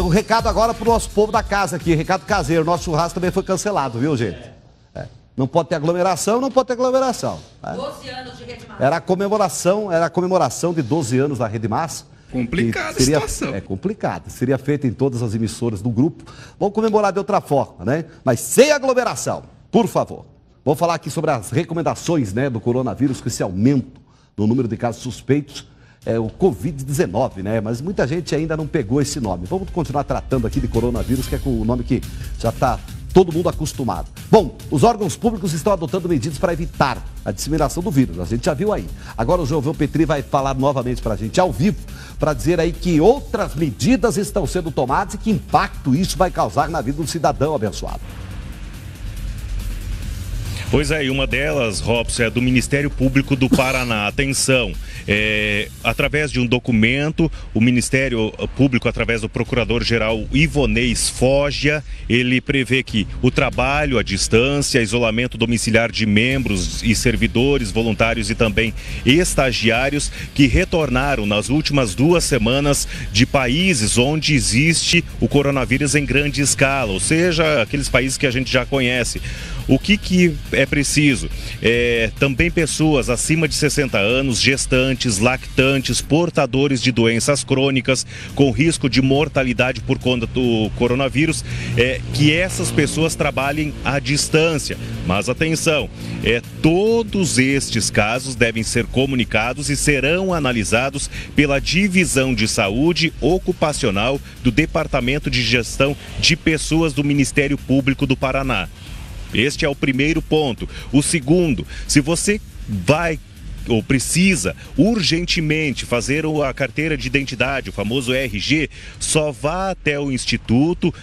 o recado agora pro nosso povo da casa aqui, recado caseiro. Nosso churrasco também foi cancelado, viu, gente? É. Não pode ter aglomeração, não pode ter aglomeração. É. 12 anos de Rede Massa. Era a comemoração, era a comemoração de 12 anos da Rede Massa. Complicada a situação. É complicado. Seria feita em todas as emissoras do grupo. Vamos comemorar de outra forma, né? Mas sem aglomeração, por favor. Vamos falar aqui sobre as recomendações né, do coronavírus, com esse aumento no número de casos suspeitos é, o Covid-19, né? Mas muita gente ainda não pegou esse nome. Vamos continuar tratando aqui de coronavírus, que é o nome que já está todo mundo acostumado. Bom, os órgãos públicos estão adotando medidas para evitar a disseminação do vírus. A gente já viu aí. Agora o João Petri vai falar novamente para a gente ao vivo para dizer aí que outras medidas estão sendo tomadas e que impacto isso vai causar na vida do cidadão abençoado. Pois é, e uma delas, Robson, é do Ministério Público do Paraná. Atenção, é, através de um documento, o Ministério Público, através do Procurador-Geral Ivonês Foggia, ele prevê que o trabalho à distância, isolamento domiciliar de membros e servidores, voluntários e também estagiários que retornaram nas últimas duas semanas de países onde existe o coronavírus em grande escala, ou seja, aqueles países que a gente já conhece. O que, que é preciso? É, também pessoas acima de 60 anos, gestantes, lactantes, portadores de doenças crônicas com risco de mortalidade por conta do coronavírus, é, que essas pessoas trabalhem à distância. Mas atenção, é, todos estes casos devem ser comunicados e serão analisados pela Divisão de Saúde Ocupacional do Departamento de Gestão de Pessoas do Ministério Público do Paraná. Este é o primeiro ponto. O segundo, se você vai ou precisa urgentemente fazer a carteira de identidade, o famoso RG, só vá até o instituto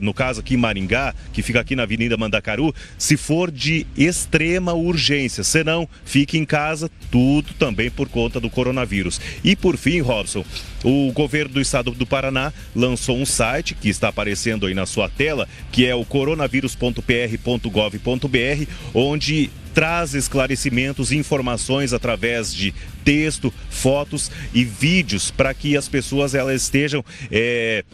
no caso aqui em Maringá, que fica aqui na Avenida Mandacaru, se for de extrema urgência. Senão, fique em casa, tudo também por conta do coronavírus. E por fim, Robson, o governo do estado do Paraná lançou um site que está aparecendo aí na sua tela, que é o coronavírus.pr.gov.br, onde traz esclarecimentos e informações através de texto, fotos e vídeos para que as pessoas elas estejam é,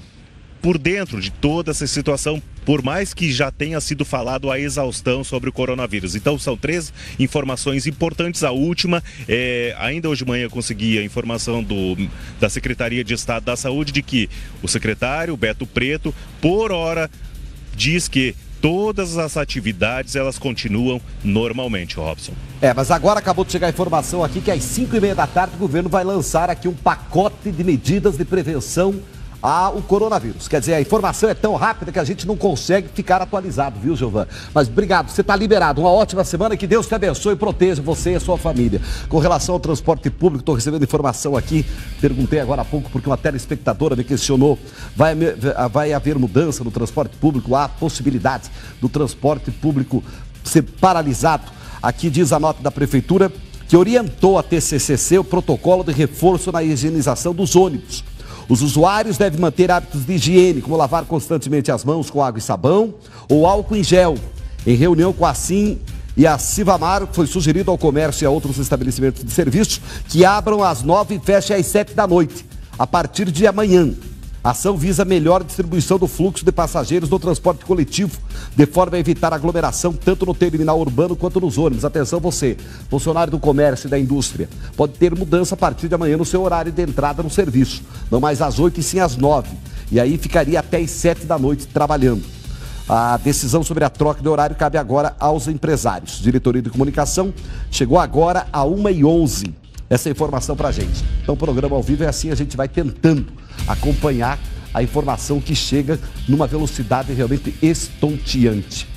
por dentro de toda essa situação, por mais que já tenha sido falado a exaustão sobre o coronavírus. Então, são três informações importantes. A última, é, ainda hoje de manhã consegui a informação do, da Secretaria de Estado da Saúde de que o secretário, Beto Preto, por hora, diz que todas as atividades elas continuam normalmente, Robson. É, mas agora acabou de chegar a informação aqui que às 5 e meia da tarde o governo vai lançar aqui um pacote de medidas de prevenção ao coronavírus. Quer dizer, a informação é tão rápida que a gente não consegue ficar atualizado, viu, Gilvan? Mas obrigado, você está liberado. Uma ótima semana, que Deus te abençoe e proteja você e a sua família. Com relação ao transporte público, estou recebendo informação aqui, perguntei agora há pouco, porque uma telespectadora me questionou, vai, vai haver mudança no transporte público? Há possibilidade do transporte público ser paralisado? Aqui diz a nota da Prefeitura que orientou a TCCC o protocolo de reforço na higienização dos ônibus. Os usuários devem manter hábitos de higiene, como lavar constantemente as mãos com água e sabão ou álcool em gel. Em reunião com a SIM e a Civamar, foi sugerido ao comércio e a outros estabelecimentos de serviço que abram às nove e fechem às sete da noite, a partir de amanhã. A ação visa melhor distribuição do fluxo de passageiros no transporte coletivo, de forma a evitar aglomeração tanto no terminal urbano quanto nos ônibus. Atenção você, funcionário do comércio e da indústria, pode ter mudança a partir de amanhã no seu horário de entrada no serviço. Não mais às 8 e sim às 9. E aí ficaria até às 7 da noite trabalhando. A decisão sobre a troca de horário cabe agora aos empresários. Diretoria de Comunicação chegou agora a 1h11 essa informação para a gente. Então, o programa ao vivo é assim, a gente vai tentando acompanhar a informação que chega numa velocidade realmente estonteante.